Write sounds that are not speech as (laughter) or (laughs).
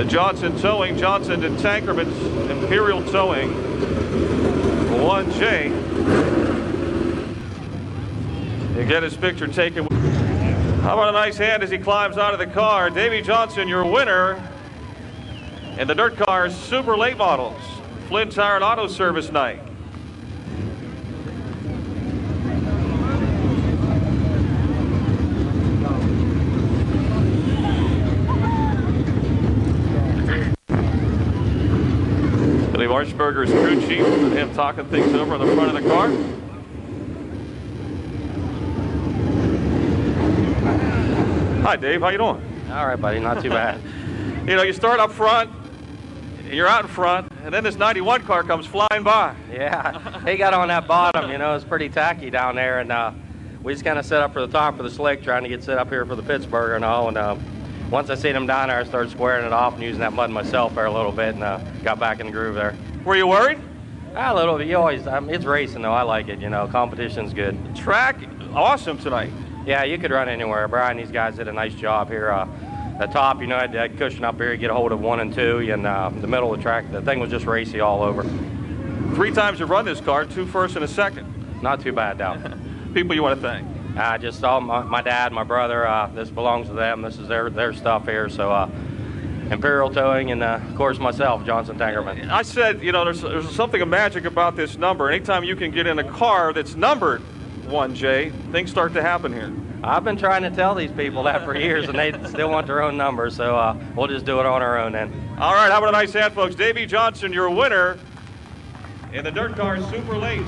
The Johnson Towing, Johnson and Tankerman's Imperial Towing, 1J. You get his picture taken. How about a nice hand as he climbs out of the car? Davey Johnson, your winner in the Dirt Cars Super Late Models, Flint Tire and Auto Service Night. Billy Marshberger's crew chief and him talking things over in the front of the car. Hi, Dave. How you doing? All right, buddy, not too bad. (laughs) You know, you start up front, you're out in front, and then this 91 car comes flying by. yeah, he got on that bottom. You know, it's pretty tacky down there, and uh, we just kind of set up for the top of the slick, trying to get set up here for the Pittsburgh and all. And uh, once I seen him down there, I started squaring it off and using that mud myself there a little bit, and uh, got back in the groove there. Were you worried? A little bit. You always, um, it's racing though. I like it. You know, competition's good. Track, awesome tonight. Yeah, you could run anywhere. Brian, these guys did a nice job here. Uh, the top, you know, had that cushion up here, you get a hold of one and two, and uh, the middle of the track, the thing was just racy all over. Three times you've run this car, two first and a second. Not too bad, though. (laughs) People you want to thank. I just saw my, my dad, my brother. Uh, this belongs to them. This is their their stuff here. So, uh, Imperial Towing, and uh, of course myself, Johnson Tangerman. I said, you know, there's, there's something of magic about this number. Anytime you can get in a car that's numbered 1J, things start to happen here. I've been trying to tell these people that for years, and they still want their own number. So uh, we'll just do it on our own then. All right, how about a nice hand, folks? Davey Johnson, your winner in the Dirt Car Super Late.